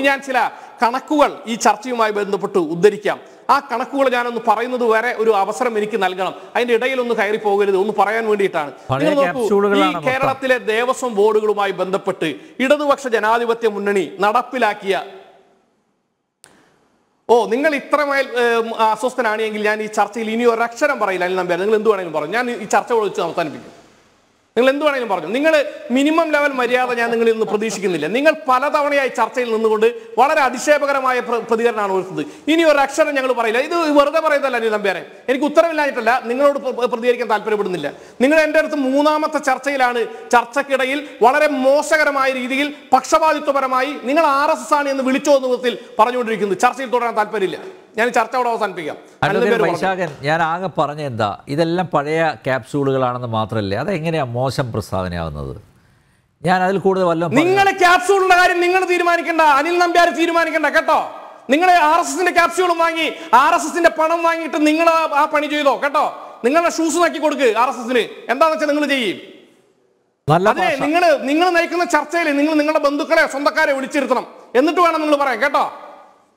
ഇനി ഞാൻ ചില കണക്കുകൾ ഈ ചർച്ചയുമായി ബന്ധപ്പെട്ട് ഉദ്ധരിക്കാം. ആ കണക്കുകൾ ഞാനൊന്ന് പറയുന്നത് വരെ ഒരു അവസരം എനിക്ക് നൽകണം. അതിന്റെ ഇടയിൽ ഒന്ന് കയറി പോകരുത്. ഒന്ന് പറയാൻ വേണ്ടിയിട്ടാണ്. നിങ്ങൾ നോക്കൂ, ഈ കേരളത്തിലെ ദേവസ്വം ബോർഡുകളുമായി ബന്ധപ്പെട്ട് ഇടതുപക്ഷ ജനാധിപത്യ മുന്നണി നടപ്പിലാക്കിയ ഓ നിങ്ങൾ ഇത്രമേൽ അസ്വസ്ഥനാണെങ്കിൽ ഞാൻ ഈ ചർച്ചയിൽ ഇനി ഒരക്ഷരം പറയില്ല. അല്ലെങ്കിൽ നമ്പ്യാർ നിങ്ങൾ എന്ത് വേണമെങ്കിലും പറഞ്ഞു ഞാൻ ഈ ചർച്ച വിളിച്ച് അവസാനിപ്പിക്കും. നിങ്ങൾ എന്ത് വേണമെങ്കിലും പറഞ്ഞു. നിങ്ങൾ മിനിമം ലെവൽ മര്യാദ ഞാൻ നിങ്ങളിൽ നിന്ന് പ്രതീക്ഷിക്കുന്നില്ല. നിങ്ങൾ പലതവണയായി ചർച്ചയിൽ നിന്നുകൊണ്ട് വളരെ അതിശയപകരമായ പ്ര- പ്രതികരണമാണ് ഒരുത്തത് ഇനി ഒരു അക്ഷരം ഞങ്ങൾ പറയില്ല. ഇത് വെറുതെ പറയുന്നതല്ല അനിൽ നമ്പ്യാരെ. എനിക്ക് ഉത്തരവില്ലാഞ്ഞിട്ടല്ല നിങ്ങളോട് പ്ര- പ്രതികരിക്കാൻ താല്പര്യപ്പെടുന്നില്ല. നിങ്ങൾ എന്റെ അടുത്ത് മൂന്നാമത്തെ ചർച്ചയിലാണ്. ചർച്ചക്കിടയിൽ വളരെ മോശകരമായ രീതിയിൽ പക്ഷപാതിത്വപരമായി നിങ്ങൾ ആർ എസ് എസ് ആണ് എന്ന് വിളിച്ചോ എന്ന വിധത്തിൽ പറഞ്ഞുകൊണ്ടിരിക്കുന്നത് ചർച്ചയിൽ തുടരാൻ താല്പര്യമില്ല. ഞാൻ ചർച്ച അവിടെ അവസാനിപ്പിക്കാം. വൈശാഖൻ ഞാൻ ആകെ പറഞ്ഞ എന്താ? ഇതെല്ലാം പഴയ ക്യാപ്സൂളുകളാണെന്ന് മാത്രമല്ലേ അതെങ്ങനെയാ മോശം പ്രസ്താവനയാവുന്നത്? ഞാൻ അതിൽ കൂടുതൽ വല്ല? നിങ്ങൾ ക്യാപ്സൂളിന്റെ കാര്യം നിങ്ങൾ തീരുമാനിക്കണ്ട അനിൽ നമ്പ്യാർ തീരുമാനിക്കണ്ട കേട്ടോ? നിങ്ങൾ ആർ എസ് എസിന്റെ ക്യാപ്സ്യൂളും വാങ്ങി ആർ എസ് എസിന്റെ പണം വാങ്ങിയിട്ട് നിങ്ങൾ ആ- പണി ചെയ്തോ കേട്ടോ? നിങ്ങളുടെ ഷൂസ് നോക്കി കൊടുക്ക് ആർ എസ് എസിന്. എന്താന്ന് വെച്ചാൽ നിങ്ങൾ ചെയ്യും. അതെ നിങ്ങൾ നിങ്ങൾ നയിക്കുന്ന ചർച്ചയിൽ നിങ്ങൾ നിങ്ങളുടെ ബന്ധുക്കളെ സ്വന്തക്കാരെ വിളിച്ചിരുത്തണം. എന്നിട്ട് വേണം നിങ്ങൾ പറയാം കേട്ടോ?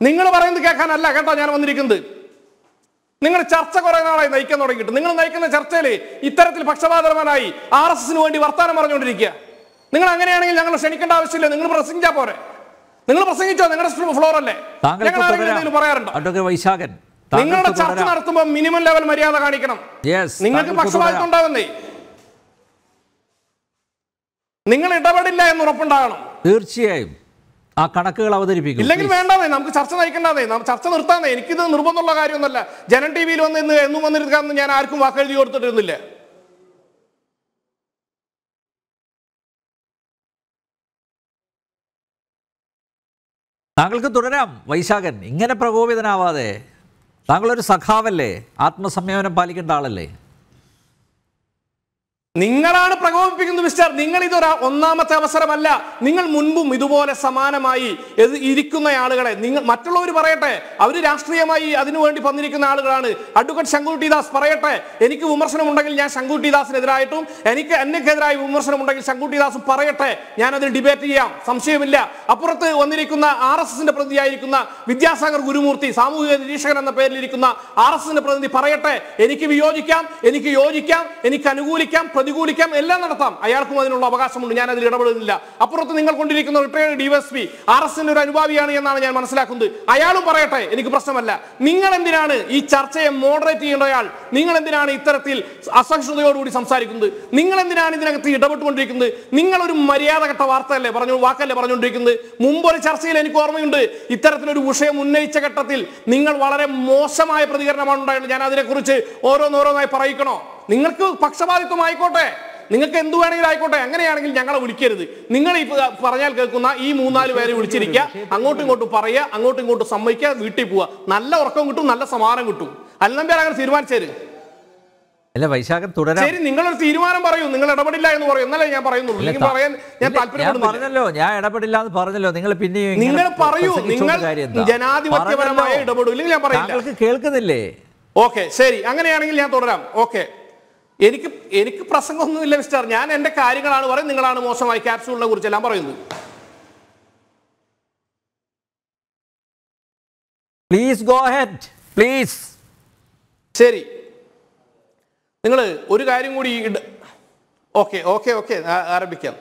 നിങ്ങൾ പറയുന്നത് കേൾക്കാനല്ല കേട്ടോ ഞാൻ വന്നിരിക്കുന്നത്. നിങ്ങൾ ചർച്ച കുറെ നാളായി നയിക്കാൻ തുടങ്ങിയിട്ട്. നിങ്ങൾ നയിക്കുന്ന ചർച്ചയിൽ ഇത്തരത്തിൽ പക്ഷപാതപരമായി ആർ എസ് എസിന് വേണ്ടി വർത്തമാനം പറഞ്ഞുകൊണ്ടിരിക്കുക. നിങ്ങൾ അങ്ങനെയാണെങ്കിൽ ഞങ്ങൾ ക്ഷണിക്കേണ്ട ആവശ്യമില്ല. നിങ്ങൾ പ്രസംഗിച്ചാൽ പോരെ. നിങ്ങൾ പ്രസംഗിച്ചോ? നിങ്ങളുടെ ഫ്ലോർ അല്ലേ? ഞങ്ങൾ ആരെങ്കിലും പറയാറുണ്ടോ? വൈശാഖൻ നിങ്ങളുടെ ചർച്ച നടത്തുമ്പോൾ മിനിമം ലെവൽ മര്യാദ കാണിക്കണം. നിങ്ങൾക്ക് പക്ഷപാതം ഉണ്ടാവുന്നേ നിങ്ങൾ ഇടപെടില്ല എന്ന് ഉറപ്പുണ്ടാകണം. തീർച്ചയായും. ആ കണക്കുകൾ അവതരിപ്പിക്കും ഇല്ലെങ്കിൽ വേണ്ടാന്നേ നമുക്ക് ചർച്ച നയിക്കേണ്ടതേ നമുക്ക് ചർച്ച നിർത്താന്നേ. എനിക്കിത് നിർബന്ധമുള്ള കാര്യമൊന്നുമല്ല. ജനൻ ടി വിയിൽ വന്ന് ഇന്ന് എന്നും വന്നിരിക്കാന്ന് ഞാൻ ആർക്കും വാക്കെഴുതി കൊടുത്തിട്ടിരുന്നില്ല. താങ്കൾക്ക് തുടരാം വൈശാഖൻ. ഇങ്ങനെ പ്രകോപിതനാവാതെ. താങ്കളൊരു സഖാവല്ലേ? ആത്മസംയമനം പാലിക്കേണ്ട ആളല്ലേ? നിങ്ങളാണ് പ്രകോപിപ്പിക്കുന്നത് മിസ്റ്റർ. നിങ്ങൾ ഇതൊരു ഒന്നാമത്തെ അവസരമല്ല. നിങ്ങൾ മുൻപും ഇതുപോലെ സമാനമായി ഇരിക്കുന്ന ആളുകളെ. നിങ്ങൾ മറ്റുള്ളവർ പറയട്ടെ. അവർ രാഷ്ട്രീയമായി അതിനുവേണ്ടി വന്നിരിക്കുന്ന ആളുകളാണ്. അഡ്വക്കേറ്റ് ശങ്കുട്ടി ദാസ് പറയട്ടെ. എനിക്ക് വിമർശനമുണ്ടെങ്കിൽ ഞാൻ ശങ്കുട്ടി ദാസിനെതിരായിട്ടും എനിക്ക് എന്നെക്കെതിരായി വിമർശനമുണ്ടെങ്കിൽ ശങ്കുട്ടി ദാസും പറയട്ടെ. ഞാൻ അതിൽ ഡിബേറ്റ് ചെയ്യാം. സംശയമില്ല. അപ്പുറത്ത് വന്നിരിക്കുന്ന ആർ എസ് എസിന്റെ പ്രതിയായിരിക്കുന്ന വിദ്യാസാഗർ ഗുരുമൂർത്തി സാമൂഹിക നിരീക്ഷകൻ എന്ന പേരിലിരിക്കുന്ന ആർ എസ് എസിന്റെ പ്രതിനിധി പറയട്ടെ. എനിക്ക് വിയോജിക്കാം എനിക്ക് യോജിക്കാം എനിക്ക് അനുകൂലിക്കാം പ്രതികൂലിക്കാം എല്ലാം നടത്താം. അയാൾക്കും അതിനുള്ള അവകാശമുണ്ട്. ഞാൻ അതിൽ ഇടപെടുന്നില്ല. അപ്പുറത്ത് നിങ്ങൾ കൊണ്ടിരിക്കുന്ന റിട്ടയർഡ് ഡിവൈഎസ്പി ആർ എസ് എസിന്റെ ഒരു അനുഭാവിയാണ് എന്നാണ് ഞാൻ മനസ്സിലാക്കുന്നത്. അയാളും പറയട്ടെ എനിക്ക് പ്രശ്നമല്ല. നിങ്ങൾ എന്തിനാണ് ഈ ചർച്ചയെ മോഡറേറ്റ് ചെയ്യേണ്ടയാൾ നിങ്ങൾ എന്തിനാണ് ഇത്തരത്തിൽ അസഹിഷ്ണുതയോടുകൂടി സംസാരിക്കുന്നത്? നിങ്ങൾ എന്തിനാണ് ഇതിനകത്ത് ഇടപെട്ടുകൊണ്ടിരിക്കുന്നത്? നിങ്ങൾ ഒരു മര്യാദ വാർത്തയല്ലേ പറഞ്ഞു വാക്കല്ലേ പറഞ്ഞുകൊണ്ടിരിക്കുന്നത്? മുമ്പ് ഒരു ചർച്ചയിൽ എനിക്ക് ഓർമ്മയുണ്ട്. ഇത്തരത്തിലൊരു വിഷയം ഉന്നയിച്ച ഘട്ടത്തിൽ നിങ്ങൾ വളരെ മോശമായ പ്രതികരണമാണ് ഉണ്ടായത്. ഞാൻ അതിനെക്കുറിച്ച് ഓരോന്നോരോന്നായി പറയിക്കണോ? നിങ്ങൾക്ക് പക്ഷപാതിത്വം ആയിക്കോട്ടെ നിങ്ങൾക്ക് എന്ത് വേണമെങ്കിലും ആയിക്കോട്ടെ. അങ്ങനെയാണെങ്കിൽ ഞങ്ങളെ വിളിക്കരുത്. നിങ്ങൾ ഈ പറഞ്ഞാൽ കേൾക്കുന്ന ഈ മൂന്നാൽ പേരെ വിളിച്ചിരിക്കുക. അങ്ങോട്ടും ഇങ്ങോട്ടും പറയുക അങ്ങോട്ടും ഇങ്ങോട്ടും സമ്മതിക്കുക വീട്ടിൽ പോവുക. നല്ല ഉറക്കം കിട്ടും നല്ല സമാധാനം കിട്ടും. അല്ലെങ്കിൽ അങ്ങനെ തീരുമാനിച്ചേര് അല്ല വൈശാഖൻ തുടരാം. ശരി നിങ്ങളൊരു തീരുമാനം പറയൂ. നിങ്ങൾ ഇടപെടില്ല എന്ന് പറയും. എന്നല്ലേ ഞാൻ പറയുന്നുള്ളൂ. പറയാൻ ഞാൻ പറഞ്ഞല്ലോ. ഞാൻ ഇടപെടില്ല എന്ന് പറഞ്ഞല്ലോ. നിങ്ങൾ പിന്നെ നിങ്ങൾ പറയൂ. നിങ്ങൾ ജനാധിപത്യപരമായ. ഇടപെടൂ. ഇല്ലെങ്കിൽ ഞാൻ പറയില്ല. താങ്കൾക്ക് കേൾക്കുന്നില്ലേ? ഓക്കെ ശരി. അങ്ങനെയാണെങ്കിൽ ഞാൻ തുടരാം. ഓക്കെ. എനിക്ക് എനിക്ക് പ്രസംഗമൊന്നുമില്ല മിസ്റ്റർ ഞാൻ എന്റെ കാര്യങ്ങളാണ് പറയുന്നത് നിങ്ങളാണ് മോശമായി ക്യാപ്സൂളിനെ കുറിച്ചെല്ലാം പറയുന്നത്. പ്ലീസ് ഗോ ഹെഡ് പ്ലീസ് ശരി. നിങ്ങൾ ഒരു കാര്യം കൂടി ഓക്കെ ഓക്കെ ഓക്കെ ആരംഭിക്കാം.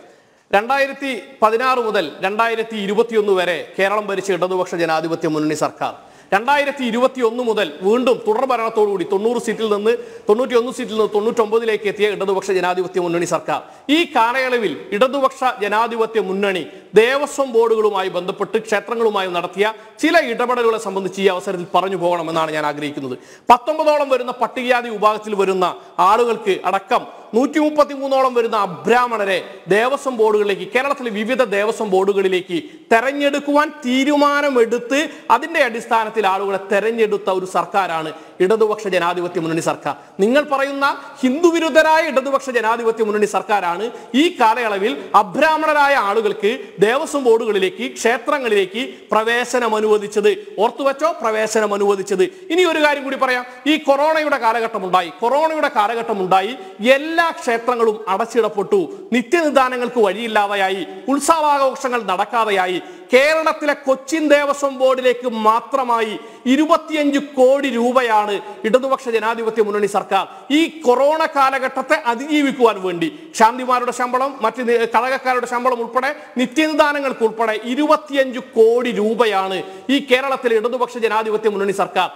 രണ്ടായിരത്തി പതിനാറ് മുതൽ രണ്ടായിരത്തി ഇരുപത്തിയൊന്ന് വരെ കേരളം ഭരിച്ച ഇടതുപക്ഷ ജനാധിപത്യ മുന്നണി സർക്കാർ. രണ്ടായിരത്തി ഇരുപത്തി ഒന്ന് മുതൽ വീണ്ടും തുടർ ഭരണത്തോടുകൂടി തൊണ്ണൂറ് സീറ്റിൽ നിന്ന് തൊണ്ണൂറ്റി ഒന്ന് സീറ്റിൽ നിന്ന് തൊണ്ണൂറ്റൊമ്പതിലേക്ക് എത്തിയ ഇടതുപക്ഷ ജനാധിപത്യ മുന്നണി സർക്കാർ. ഈ കാലയളവിൽ ഇടതുപക്ഷ ജനാധിപത്യ മുന്നണി ദേവസ്വം ബോർഡുകളുമായി ബന്ധപ്പെട്ട് ക്ഷേത്രങ്ങളുമായി നടത്തിയ ചില ഇടപെടലുകളെ സംബന്ധിച്ച് ഈ അവസരത്തിൽ പറഞ്ഞു പോകണമെന്നാണ് ഞാൻ ആഗ്രഹിക്കുന്നത്. പത്തൊമ്പതോളം വരുന്ന പട്ടികജാതി വിഭാഗത്തിൽ വരുന്ന ആളുകൾക്ക് അടക്കം നൂറ്റി മുപ്പത്തി മൂന്നോളം വരുന്ന അബ്രാഹ്മണരെ ദേവസ്വം ബോർഡുകളിലേക്ക് കേരളത്തിലെ വിവിധ ദേവസ്വം ബോർഡുകളിലേക്ക് തെരഞ്ഞെടുക്കുവാൻ തീരുമാനമെടുത്ത് അതിന്റെ അടിസ്ഥാനത്തിൽ ആളുകളെ തെരഞ്ഞെടുത്ത ഒരു സർക്കാരാണ് ഇടതുപക്ഷ ജനാധിപത്യ മുന്നണി സർക്കാർ. നിങ്ങൾ പറയുന്ന ഹിന്ദുവിരുദ്ധരായ ഇടതുപക്ഷ ജനാധിപത്യ മുന്നണി സർക്കാരാണ് ഈ കാലയളവിൽ അബ്രാഹ്മണരായ ആളുകൾക്ക് ദേവസ്വം ബോർഡുകളിലേക്ക് ക്ഷേത്രങ്ങളിലേക്ക് പ്രവേശനം അനുവദിച്ചത്. ഓർത്തുവച്ചോ പ്രവേശനം അനുവദിച്ചത്. ഇനി ഒരു കാര്യം കൂടി പറയാം. ഈ കൊറോണയുടെ കാലഘട്ടം ഉണ്ടായി കൊറോണയുടെ കാലഘട്ടം ഉണ്ടായി എല്ലാ ക്ഷേത്രങ്ങളും അടച്ചിടപ്പെട്ടു. നിത്യനിദാനങ്ങൾക്ക് വഴിയില്ലാതെയായി. ഉത്സവാഘോഷങ്ങൾ നടക്കാതെയായി. കേരളത്തിലെ കൊച്ചിൻ ദേവസ്വം ബോർഡിലേക്ക് മാത്രമായി ഇരുപത്തിയഞ്ച് കോടി രൂപയാണ് ഇടതുപക്ഷ ജനാധിപത്യ മുന്നണി സർക്കാർ ഈ കൊറോണ കാലഘട്ടത്തെ അതിജീവിക്കുവാൻ വേണ്ടി. ശാന്തിമാരുടെ ശമ്പളം മറ്റ് കടകക്കാരുടെ ശമ്പളം ഉൾപ്പെടെ നിത്യനിദാനങ്ങൾക്ക് ഉൾപ്പെടെ ഇരുപത്തിയഞ്ച് കോടി രൂപയാണ് ഈ കേരളത്തിലെ ഇടതുപക്ഷ ജനാധിപത്യ മുന്നണി സർക്കാർ.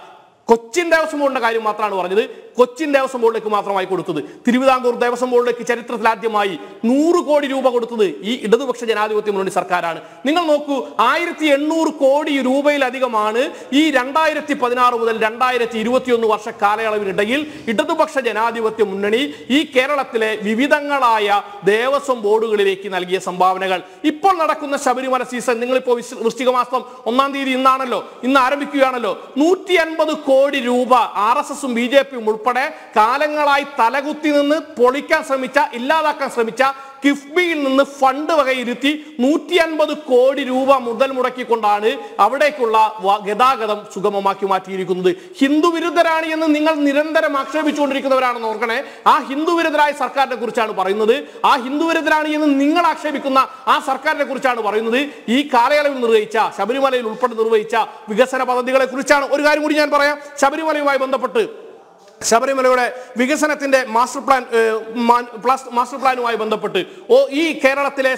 കൊച്ചിൻ ദേവസ്വം ബോർഡിന്റെ കാര്യം മാത്രമാണ് പറഞ്ഞത്. കൊച്ചിൻ ദേവസ്വം ബോർഡിലേക്ക് മാത്രമായി കൊടുത്തത്. തിരുവിതാംകൂർ ദേവസ്വം ബോർഡിലേക്ക് ചരിത്രത്തിൽ ആദ്യമായി നൂറ് കോടി രൂപ കൊടുത്തത് ഈ ഇടതുപക്ഷ ജനാധിപത്യ മുന്നണി സർക്കാരാണ്. നിങ്ങൾ നോക്കൂ ആയിരത്തി എണ്ണൂറ് കോടി രൂപയിലധികമാണ് ഈ രണ്ടായിരത്തി പതിനാറ് മുതൽ രണ്ടായിരത്തി ഇരുപത്തിയൊന്ന് വർഷ കാലയളവിനിടയിൽ ഇടതുപക്ഷ ജനാധിപത്യ മുന്നണി ഈ കേരളത്തിലെ വിവിധങ്ങളായ ദേവസ്വം ബോർഡുകളിലേക്ക് നൽകിയ സംഭാവനകൾ. ഇപ്പോൾ നടക്കുന്ന ശബരിമല സീസൺ നിങ്ങളിപ്പോൾ വിശ്- വൃശ്ചിക മാസം ഒന്നാം തീയതി ഇന്നാണല്ലോ ഇന്ന് ആരംഭിക്കുകയാണല്ലോ. നൂറ്റി അൻപത് കോടി രൂപ ആർ എസ് എസും ബി ജെ പിയും ഉൾപ്പെടെ കാലങ്ങളായി തലകുത്തി നിന്ന് പൊളിക്കാൻ ശ്രമിച്ച ഇല്ലാതാക്കാൻ ശ്രമിച്ച കിഫ്ബിയിൽ നിന്ന് ഫണ്ട് വകയിരുത്തി നൂറ്റി അൻപത് കോടി രൂപ മുതൽ മുടക്കിക്കൊണ്ടാണ് അവിടേക്കുള്ള ഗതാഗതം സുഗമമാക്കി മാറ്റിയിരിക്കുന്നത്. ഹിന്ദു വിരുദ്ധരാണ് എന്ന് നിങ്ങൾ നിരന്തരം ആക്ഷേപിച്ചുകൊണ്ടിരിക്കുന്നവരാണെന്ന് ഓർക്കണേ. ആ ഹിന്ദു വിരുദ്ധരായ സർക്കാരിനെ കുറിച്ചാണ് പറയുന്നത്. ആ ഹിന്ദു വിരുദ്ധരാണ് എന്ന് നിങ്ങൾ ആക്ഷേപിക്കുന്ന ആ സർക്കാരിനെ കുറിച്ചാണ് പറയുന്നത്. ഈ കാലയളവിൽ നിർവഹിച്ച ശബരിമലയിൽ ഉൾപ്പെടെ നിർവഹിച്ച വികസന പദ്ധതികളെ കുറിച്ചാണ് ഒരു കാര്യം കൂടി ഞാൻ പറയാം. ശബരിമലയുമായി ബന്ധപ്പെട്ട് ശബരിമലയുടെ വികസനത്തിന്റെ മാസ്റ്റർ പ്ലാൻ പ്ലസ് മാസ്റ്റർ പ്ലാനുമായി ബന്ധപ്പെട്ട് ഓ ഈ കേരളത്തിലെ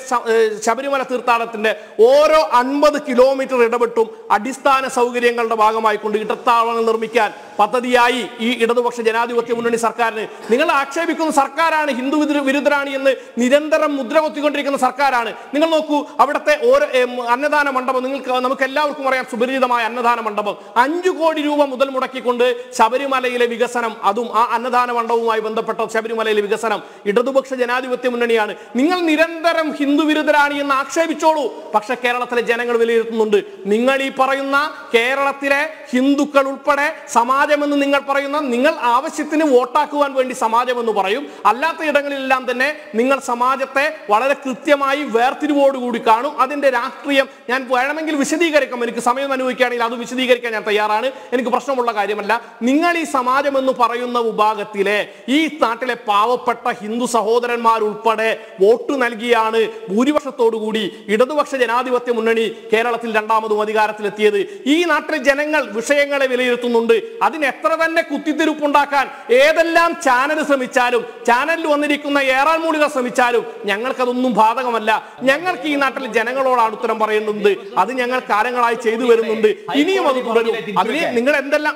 ശബരിമല തീർത്ഥാടനത്തിന്റെ ഓരോ അൻപത് കിലോമീറ്റർ ഇടപെട്ടും അടിസ്ഥാന സൗകര്യങ്ങളുടെ ഭാഗമായി കൊണ്ട് ഇടത്താവളങ്ങൾ നിർമ്മിക്കാൻ പദ്ധതിയായി ഈ ഇടതുപക്ഷ ജനാധിപത്യ മുന്നണി സർക്കാരിന്. നിങ്ങൾ ആക്ഷേപിക്കുന്ന സർക്കാരാണ് ഹിന്ദു വിരുദ്ധ- വിരുദ്ധരാണ് എന്ന് നിരന്തരം മുദ്ര കൊത്തിക്കൊണ്ടിരിക്കുന്ന സർക്കാരാണ്. നിങ്ങൾ നോക്കൂ അവിടുത്തെ ഓരോ അന്നദാന മണ്ഡപം നിങ്ങൾക്ക് നമുക്ക് എല്ലാവർക്കും അറിയാം സുപരിചിതമായ അന്നദാന മണ്ഡപം. അഞ്ചു കോടി രൂപ മുതൽ മുടക്കിക്കൊണ്ട് ശബരിമലയിലെ വികസനം അതും ആ അന്നദാന മണ്ഡപവുമായി ബന്ധപ്പെട്ട ശബരിമലയിലെ വികസനം ഇടതുപക്ഷ ജനാധിപത്യ മുന്നണിയാണ്. നിങ്ങൾ നിരന്തരം ഹിന്ദു വിരുദ്ധരാണ് എന്ന് ആക്ഷേപിച്ചോളൂ. പക്ഷെ കേരളത്തിലെ ജനങ്ങൾ വിലയിരുത്തുന്നുണ്ട്. നിങ്ങൾ ഈ പറയുന്ന കേരളത്തിലെ ഹിന്ദുക്കൾ ഉൾപ്പെടെ സമാജമെന്ന് നിങ്ങൾ പറയുന്ന നിങ്ങൾ ആവശ്യത്തിന് വോട്ടാക്കുവാൻ വേണ്ടി സമാജമെന്ന് പറയും. അല്ലാത്ത ഇടങ്ങളിലെല്ലാം തന്നെ നിങ്ങൾ സമാജത്തെ വളരെ കൃത്യമായി വേർതിരിവോടുകൂടി കാണും. അതിന്റെ രാഷ്ട്രീയം ഞാൻ വേണമെങ്കിൽ വിശദീകരിക്കാം. എനിക്ക് സമയം അനുഭവിക്കുകയാണെങ്കിൽ അത് വിശദീകരിക്കാൻ ഞാൻ തയ്യാറാണ്. എനിക്ക് പ്രശ്നമുള്ള കാര്യമല്ല. നിങ്ങൾ ഈ സമാജം എന്ന് പറയുന്ന വിഭാഗത്തിലെ ഈ നാട്ടിലെ പാവപ്പെട്ട ഹിന്ദു സഹോദരന്മാരുൾപ്പെടെ വോട്ട് നൽകിയാണ് ഭൂരിപക്ഷത്തോടുകൂടി ഇടതുപക്ഷ ജനാധിപത്യ മുന്നണി കേരളത്തിൽ രണ്ടാമതും അധികാരത്തിലെത്തിയത്. ഈ നാട്ടിലെ ജനങ്ങൾ വിഷയങ്ങളെ വിലയിരുത്തുന്നുണ്ട്. അതിന് എത്ര തന്നെ കുത്തിത്തിരിപ്പുണ്ടാക്കാൻ ഏതെല്ലാം ചാനൽ ശ്രമിച്ചാലും ചാനലിൽ വന്നിരിക്കുന്ന ഏറാൾ മൂലികൾ ശ്രമിച്ചാലും ഞങ്ങൾക്കതൊന്നും ബാധകമല്ല. ഞങ്ങൾക്ക് ഈ നാട്ടിലെ ജനങ്ങളോടാണ് ഉത്തരം പറയുന്നുണ്ട് അത് ഞങ്ങൾ കാലങ്ങളായി ചെയ്തു വരുന്നുണ്ട്. ഇനിയും അത് തുടരും. അതിന് നിങ്ങൾ എന്തെല്ലാം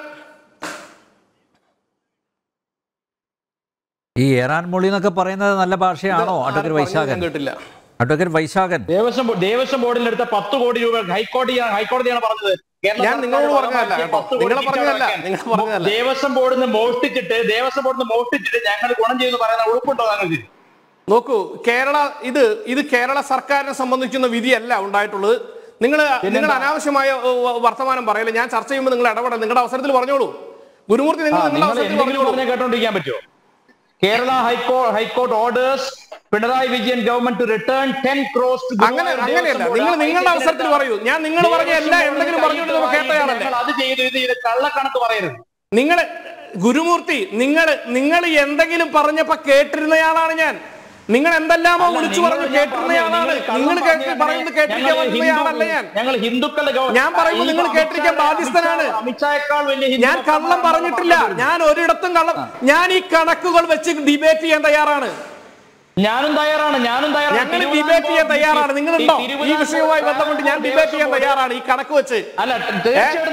ഈ ഏറാൻ മൊഴി എന്നൊക്കെ പറയുന്നത് നല്ല ഭാഷയാണോ? അഡ്വക്കേറ്റ് വൈശാഖൻ? കേട്ടില്ല. അഡ്വക്കേറ്റ് വൈശാഖൻ. ദേവസ്വം ദേവസ്വം ബോർഡിൽ എടുത്ത പത്ത് കോടി രൂപ ഹൈക്കോടതി ഹൈക്കോടതിയാണ് പറഞ്ഞത്. ഞാൻ നിങ്ങളോട് പറഞ്ഞതല്ല നിങ്ങളെ പറഞ്ഞതല്ല. നിങ്ങൾ പറഞ്ഞതല്ല. ദേവസ്വം ബോർഡിൽ നിന്ന് മോഷ്ടിച്ചിട്ട് ദേവസ്വം ബോർഡിൽ നിന്ന് മോഷ്ടിച്ചിട്ട് ഞങ്ങൾ ഗുണം ചെയ്തു പറയുന്ന ഉറപ്പുണ്ടോ താങ്കൾക്ക്? നോക്കൂ കേരള ഇത് ഇത് കേരള സർക്കാരിനെ സംബന്ധിക്കുന്ന വിധിയല്ല ഉണ്ടായിട്ടുള്ളത്. നിങ്ങൾ നിങ്ങൾ അനാവശ്യമായ വർത്തമാനം പറയല്ലേ? ഞാൻ ചർച്ച ചെയ്യുമ്പോൾ നിങ്ങൾ ഇടപെടൽ നിങ്ങളുടെ അവസരത്തിൽ പറഞ്ഞോളൂ. ഗുരുമൂർത്തി നിങ്ങൾ നിങ്ങളുടെ അവസരത്തിൽ പറഞ്ഞോളൂ. കേട്ടോണ്ടിരിക്കാൻ പറ്റുമോ? Kerala high high court orders Pinarayi Vijayan government to return ten cross അങ്ങനെ അങ്ങനെയല്ല. നിങ്ങൾ നിങ്ങളുടെ അവസരത്തിൽ പറയൂ. ഞാൻ നിങ്ങൾ പറഞ്ഞ എല്ലാ എന്തെങ്കിലും പറഞ്ഞുകൊണ്ട് നമുക്ക് കേട്ടയാളല്ലേ അത് ചെയ്തു ഇത് ഇത് കള്ളക്കണക്ക് പറയരുത്. നിങ്ങൾ ഗുരുമൂർത്തി നിങ്ങൾ നിങ്ങൾ എന്തെങ്കിലും പറഞ്ഞപ്പോ കേട്ടിരുന്നയാളാണ് ഞാൻ. നിങ്ങൾ എന്തെല്ലാമോ വിളിച്ചു പറഞ്ഞു കേട്ടിരുന്നയാളാണ്. നിങ്ങൾ പറയുന്നത് കേട്ടിരിക്കാൻ ഞങ്ങൾ വരുന്നയാളല്ല ഞാൻ? ഞങ്ങൾ ഹിന്ദുക്കളുടെ ഞാൻ പറയുന്നത് നിങ്ങൾ കേട്ടിരിക്കാൻ ബാധ്യസ്ഥനാണ്. ഞാൻ കള്ളം പറഞ്ഞിട്ടില്ല. ഞാൻ ഒരിടത്തും കള്ളം ഞാൻ ഈ കണക്കുകൾ വെച്ച് ഡിബേറ്റ് ചെയ്യാൻ തയ്യാറാണ്. ഞാനും തയ്യാറാണ് ഞാനും തയ്യാറാണ്. ഞങ്ങൾ ഡിബേറ്റ് ചെയ്യാൻ തയ്യാറാണ്. നിങ്ങളുണ്ടോ? ഈ വിഷയവുമായി ബന്ധപ്പെട്ട് ഞാൻ ഡിബേറ്റ് ചെയ്യാൻ തയ്യാറാണ് ഈ കണക്ക് വെച്ച്. അല്ല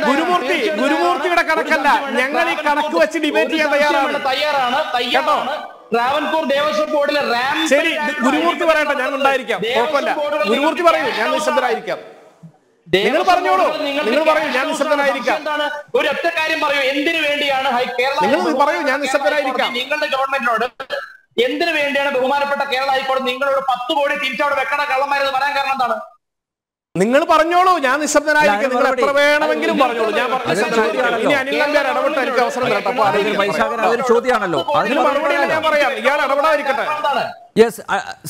ഗുരുമൂർത്തി ഗുരുമൂർത്തിയുടെ കണക്കല്ല. ഞങ്ങൾ ഈ കണക്ക് വെച്ച് ഡിബേറ്റ് ചെയ്യാൻ തയ്യാറാണ്. തയ്യാറാണ് തയ്യാറാണ്. ട്രാവൻകൂർ ദേവസ്വം ബോർഡിലെ റാം ശരി ഗുരുമൂർത്തി പറയട്ടെ ഞാൻ ഉണ്ടായിരിക്കാം. കുഴപ്പമില്ല. ഗുരുമൂർത്തി പറയൂ ഞാൻ നിശബ്ദനായിരിക്കാം. നിങ്ങൾ പറഞ്ഞോളൂ. നിങ്ങൾ പറയൂ, ഞാൻ നിശബ്ദനായിരിക്കാം. ഒരു ഒറ്റ കാര്യം പറയൂ. എന്തിനു വേണ്ടിയാണ് കേരള നിങ്ങൾ പറയൂ, ഞാൻ നിശബ്ദനായിരിക്കാം. നിങ്ങളുടെ ഗവൺമെന്റിനോട് എന്തിനു വേണ്ടിയാണ് ബഹുമാനപ്പെട്ട കേരള ഹൈക്കോടതി നിങ്ങളോട് പത്ത് കോടി തിരിച്ചവിടെ വെക്കണ കള്ളന്മാരെന്ന് പറയാൻ കാരണം എന്താണ്? നിങ്ങൾ പറഞ്ഞോളൂ ഞാൻ നിശബ്ദനായിരിക്കും. നിങ്ങൾ എത്ര വേണമെങ്കിലും പറഞ്ഞോളൂ. ഞാൻ പറഞ്ഞ ഇനി അനിൽ നമ്പ്യാർ ഇടപെട്ട് എനിക്ക് അവസരം തരട്ടെ അപ്പൊ. അതൊരു ചോദ്യമാണല്ലോ. അതിന് ഇതിന് ഞാൻ പറയാം. ഇയാൾ ഇടപെടാതിരിക്കട്ടെ. യെസ്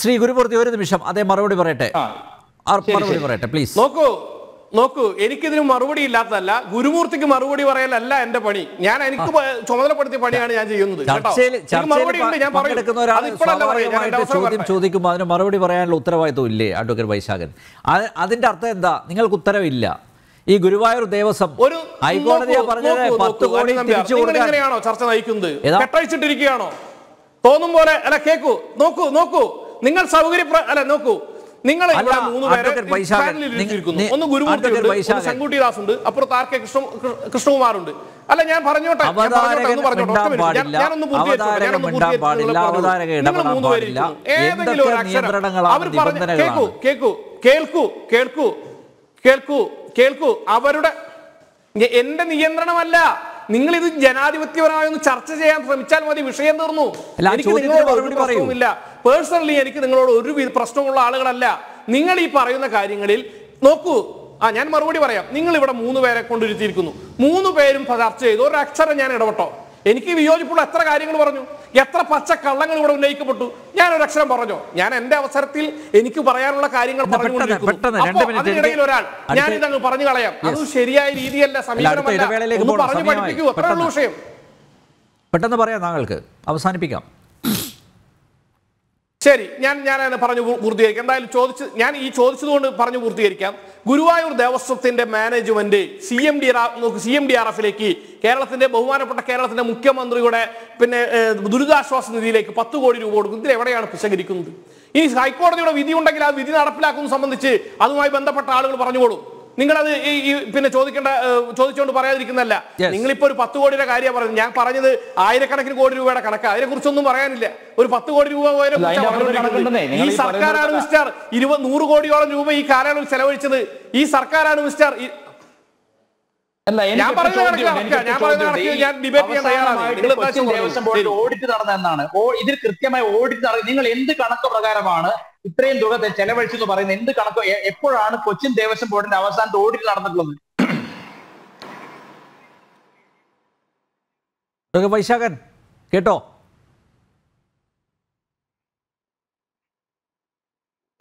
ശ്രീ ഗുരുമൂർത്തി ഒരു നിമിഷം. അതേ മറുപടി പറയട്ടെ? മറുപടി പറയട്ടെ പ്ലീസ് നോക്കൂ നോക്കൂ എനിക്കിതിന് മറുപടി ഇല്ലാത്തതല്ല ഗുരുമൂർത്തിക്ക് മറുപടി പറയലല്ല എന്റെ പണി. ഞാൻ എനിക്ക് ചുമതലപ്പെടുത്തിയ പണിയാണ് ഞാൻ ചെയ്യുന്നത്. ചോദ്യം ചോദിക്കുമ്പോൾ അതിന് മറുപടി പറയാനുള്ള ഉത്തരവാദിത്വം ഇല്ലേ അഡ്വക്കേറ്റ് വൈശാഖൻ? അതിന്റെ അർത്ഥം എന്താ? നിങ്ങൾക്ക് ഉത്തരവില്ല. ഈ ഗുരുവായൂർ ദേവസ്വം ഒരു ഹൈക്കോടതിയെ പറഞ്ഞത് പത്ത് കോടി തിരിച്ചു ചർച്ച നയിക്കുന്നത്? കെട്ടഴിച്ചിട്ടിരിക്കുകയാണോ? തോന്നും പോലെ അല്ല കേക്കൂ നോക്കൂ നോക്കൂ. നിങ്ങൾ സൗകര്യ അല്ല നോക്കൂ. നിങ്ങൾ ഒന്ന് ഗുരുമൂർത്തി ഉണ്ട് അപ്പുറത്ത് ആർ കെ കൃഷ്ണ കൃഷ്ണകുമാർ ഉണ്ട് അല്ല ഞാൻ പറഞ്ഞോട്ടെ ഏതെങ്കിലും ഒരു അക്ഷരം. അവർ പറഞ്ഞ കേൾക്കൂ കേൾക്കൂ കേൾക്കൂ കേൾക്കൂ കേൾക്കൂ കേൾക്കൂ. അവരുടെ എന്റെ നിയന്ത്രണമല്ല. നിങ്ങൾ ഇത് ജനാധിപത്യപരമായി ഒന്ന് ചർച്ച ചെയ്യാൻ ശ്രമിച്ചാൽ മതി വിഷയം തീർന്നു. എനിക്ക് നിങ്ങളോട് ഒരു. പ്രശ്നവുമില്ല. പേഴ്സണലി എനിക്ക് നിങ്ങളോട് ഒരു പ്രശ്നമുള്ള ആളുകളല്ല. നിങ്ങൾ ഈ പറയുന്ന കാര്യങ്ങളിൽ നോക്കൂ. ആ ഞാൻ മറുപടി പറയാം. നിങ്ങൾ ഇവിടെ മൂന്ന് പേരെ കൊണ്ടിരുത്തിയിരിക്കുന്നു. മൂന്ന് പേരും ചർച്ച ചെയ്തു. ഒരു അക്ഷരം ഞാൻ ഇടപെട്ടോ. എനിക്ക് വിയോജിപ്പുള്ള എത്ര കാര്യങ്ങൾ പറഞ്ഞു? എത്ര പച്ച കള്ളങ്ങൾ ഇവിടെ ഉന്നയിക്കപ്പെട്ടു? ഞാൻ ഒരു അക്ഷരം പറഞ്ഞു? ഞാൻ എന്റെ അവസരത്തിൽ എനിക്ക് പറയാനുള്ള കാര്യങ്ങൾ അതിനിടയിൽ ഒരാൾ ഞാൻ ഇതങ്ങ് പറഞ്ഞു കളയാം. അത് ശരിയായ രീതിയല്ല സമീപനമല്ല. ഒന്ന് പറഞ്ഞു. പഠിപ്പിക്കൂ. എത്ര വിഷയം. പെട്ടെന്ന് പറയാം താങ്കൾക്ക്. അവസാനിപ്പിക്കാം. ശരി ഞാൻ ഞാൻ അതിനെ പറഞ്ഞു പൂർത്തീകരിക്കാം. എന്തായാലും ചോദിച്ച് ഞാൻ ഈ ചോദിച്ചതുകൊണ്ട് പറഞ്ഞു പൂർത്തീകരിക്കാം. Guruvayur ദേവസ്വത്തിന്റെ management C M D C M D R എഫിലേക്ക് കേരളത്തിന്റെ ബഹുമാനപ്പെട്ട കേരളത്തിന്റെ മുഖ്യമന്ത്രിയുടെ പിന്നെ ദുരിതാശ്വാസ നിധിയിലേക്ക് പത്ത് കോടി രൂപ കൊടുക്കുന്നത് ഇതിൽ എവിടെയാണ് പിശകരിക്കുന്നത് ഈ ഹൈക്കോടതിയുടെ വിധി ഉണ്ടെങ്കിൽ ആ വിധി നടപ്പിലാക്കുന്നത് സംബന്ധിച്ച് അതുമായി ബന്ധപ്പെട്ട ആളുകൾ പറഞ്ഞുകൊള്ളും നിങ്ങളത് ഈ പിന്നെ ചോദിക്കേണ്ട ചോദിച്ചുകൊണ്ട് പറയാതിരിക്കുന്നല്ല. നിങ്ങളിപ്പോ ഒരു പത്ത് കോടിയുടെ കാര്യമാണ് പറഞ്ഞത്. ഞാൻ പറഞ്ഞത് ആയിരക്കണക്കിന് കോടി രൂപയുടെ കണക്ക്. അതിനെ കുറിച്ചൊന്നും പറയാനില്ല. ഒരു പത്ത് കോടി രൂപ. നിങ്ങൾ ഈ സർക്കാരാണ് മിസ്റ്റർ ഇരുപത് നൂറ് കോടിയോളം രൂപ ഈ കാലയളവിൽ ചെലവഴിച്ചത്. ഈ സർക്കാരാണ് മിസ്റ്റർ ഞാൻ. ഓഡിറ്റ് നടന്നതെന്നാണ്. ഓ ഇതിൽ കൃത്യമായി ഓഡിറ്റ് നടത്തി നിങ്ങൾ എന്ത് കണക്ക് പ്രകാരമാണ് ഇത്രയും തുക ചെലവഴിച്ചു എന്ന് പറയുന്നത്? എന്ത് കണക്ക്? എപ്പോഴാണ് കൊച്ചിൻ ദേവസ്വം ബോർഡിന്റെ അവസാനത്തെ ഓഡിറ്റ് നടന്നിട്ടുള്ളത്? വൈശാഖൻ കേട്ടോ?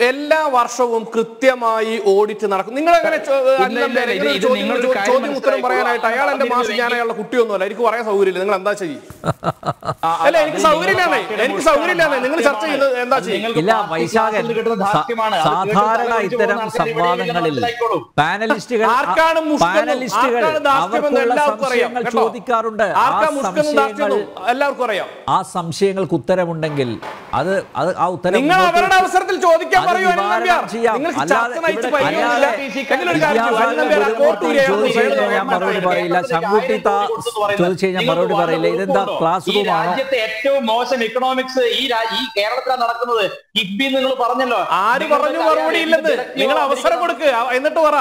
എല്ലാ വർഷവും കൃത്യമായി ഓഡിറ്റ് നടക്കും. നിങ്ങൾ അങ്ങനെ ചോദ്യം- ഉത്തരം പറയാനായിട്ട് അയാൾ എന്റെ മാസം ഞാൻ. അയാളുടെ കുട്ടിയൊന്നുമല്ല. എനിക്ക് പറയാൻ സൗകര്യമില്ല. നിങ്ങൾ എന്താ ചെയ്യും? അല്ല എനിക്ക് സൗകര്യമില്ലാന്നേ എനിക്ക് സൗകര്യമില്ലാന്നേ നിങ്ങൾ ചർച്ച ചെയ്യുന്നത് എന്താ ചെയ്യും? സാധാരണ ഇത്തരം സംവാദങ്ങളിൽ പാനലിസ്റ്റുകൾ ആർക്കാണ് പാനലിസ്റ്റുകൾ. ചോദിക്കാറുണ്ട്. എല്ലാവർക്കും അറിയാം. ആ സംശയങ്ങൾക്ക് ഉത്തരമുണ്ടെങ്കിൽ അത് അത് ആ ഉത്തരം നിങ്ങൾ അവരുടെ അവസരത്തിൽ ചോദിക്കാൻ പറയൂ ഞാൻ മറുപടി പറയില്ല. ശങ്കുട്ടി ചോദിച്ചു കഴിഞ്ഞാൽ മറുപടി പറയില്ല. ഇതെന്താ ക്ലാസ് റൂം ആണ്? രാജ്യത്തെ ഏറ്റവും മോശം ഇക്കണോമിക്സ് ഈ ഈ കേരളത്തിലാണ് നടക്കുന്നത്. കിബി നിങ്ങൾ പറഞ്ഞല്ലോ. ആര് പറഞ്ഞു മറുപടി ഇല്ലെന്ന്? നിങ്ങൾ അവസരം. കൊടുക്കുക എന്നിട്ട് പറ.